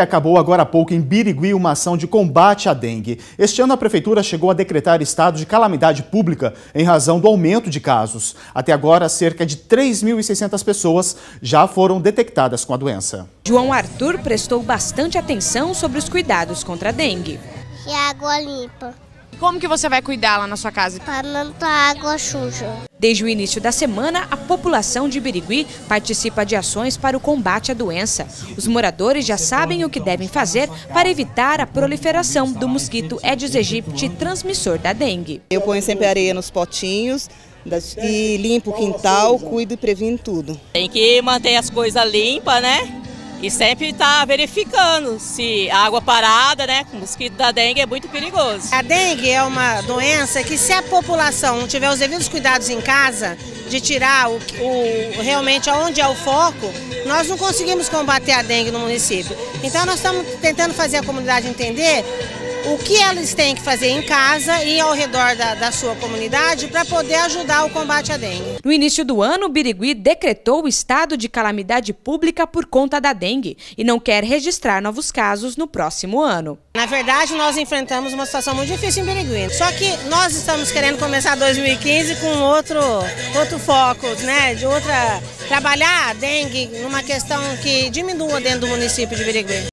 Acabou agora há pouco em Birigui uma ação de combate à dengue. Este ano a prefeitura chegou a decretar estado de calamidade pública em razão do aumento de casos. Até agora, cerca de 3.600 pessoas já foram detectadas com a doença. João Arthur prestou bastante atenção sobre os cuidados contra a dengue. E água limpa. Como que você vai cuidar lá na sua casa? Para não estar água suja. Desde o início da semana, a população de Birigui participa de ações para o combate à doença. Os moradores já sabem o que devem fazer para evitar a proliferação do mosquito Aedes aegypti, transmissor da dengue. Eu ponho sempre areia nos potinhos e limpo o quintal, cuido e previno tudo. Tem que manter as coisas limpas, né? E sempre está verificando se a água parada, né, com mosquito da dengue é muito perigoso. A dengue é uma doença que se a população não tiver os devidos cuidados em casa, de tirar o, o realmente aonde é o foco, nós não conseguimos combater a dengue no município. Então nós estamos tentando fazer a comunidade entender o que eles têm que fazer em casa e ao redor da, da sua comunidade para poder ajudar o combate à dengue. No início do ano, o Birigui decretou o estado de calamidade pública por conta da dengue e não quer registrar novos casos no próximo ano. Na verdade, nós enfrentamos uma situação muito difícil em Birigui. Só que nós estamos querendo começar 2015 com outro, outro foco, né? De outra. Trabalhar a dengue numa questão que diminua dentro do município de Birigui.